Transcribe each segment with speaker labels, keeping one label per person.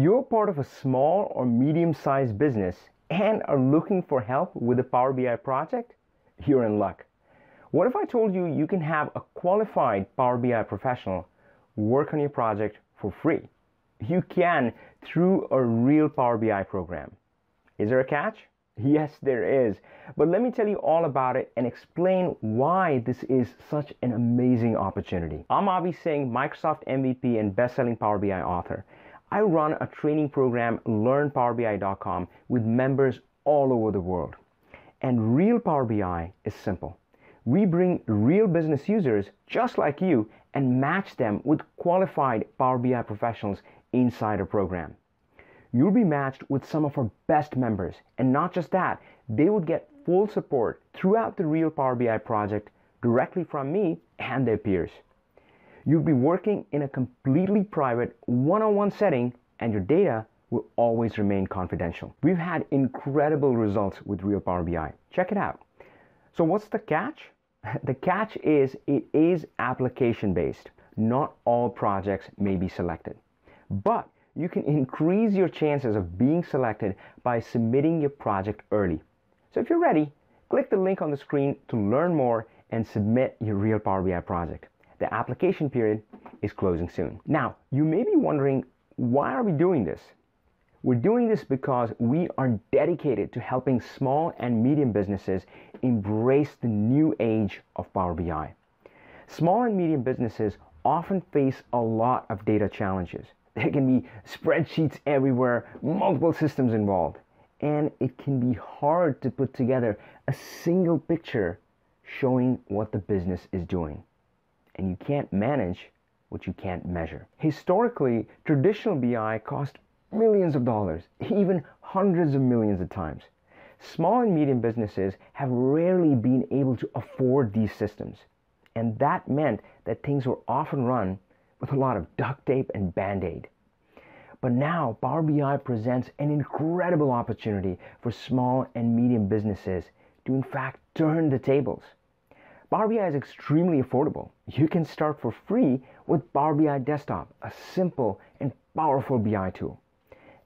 Speaker 1: you're part of a small or medium sized business and are looking for help with a Power BI project, you're in luck. What if I told you you can have a qualified Power BI professional work on your project for free? You can through a real Power BI program. Is there a catch? Yes, there is. But let me tell you all about it and explain why this is such an amazing opportunity. I'm Avi Singh, Microsoft MVP and best-selling Power BI author. I run a training program, learnpowerbi.com, with members all over the world. And real Power BI is simple. We bring real business users just like you and match them with qualified Power BI professionals inside our program you'll be matched with some of our best members. And not just that, they would get full support throughout the Real Power BI project directly from me and their peers. You'll be working in a completely private one-on-one setting and your data will always remain confidential. We've had incredible results with Real Power BI. Check it out. So what's the catch? The catch is it is application based. Not all projects may be selected. But you can increase your chances of being selected by submitting your project early. So if you're ready, click the link on the screen to learn more and submit your real Power BI project. The application period is closing soon. Now, you may be wondering, why are we doing this? We're doing this because we are dedicated to helping small and medium businesses embrace the new age of Power BI. Small and medium businesses often face a lot of data challenges. There can be spreadsheets everywhere, multiple systems involved, and it can be hard to put together a single picture showing what the business is doing. And you can't manage what you can't measure. Historically, traditional BI cost millions of dollars, even hundreds of millions of times. Small and medium businesses have rarely been able to afford these systems. And that meant that things were often run with a lot of duct tape and band-aid. But now Power BI presents an incredible opportunity for small and medium businesses to in fact turn the tables. Power BI is extremely affordable. You can start for free with Power BI Desktop, a simple and powerful BI tool.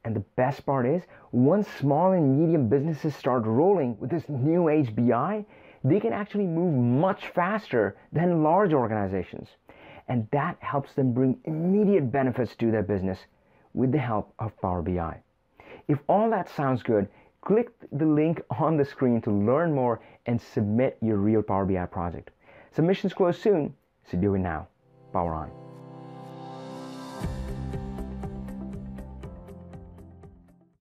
Speaker 1: And the best part is, once small and medium businesses start rolling with this new age BI, they can actually move much faster than large organizations and that helps them bring immediate benefits to their business with the help of Power BI. If all that sounds good, click the link on the screen to learn more and submit your real Power BI project. Submissions close soon, so do it now. Power on.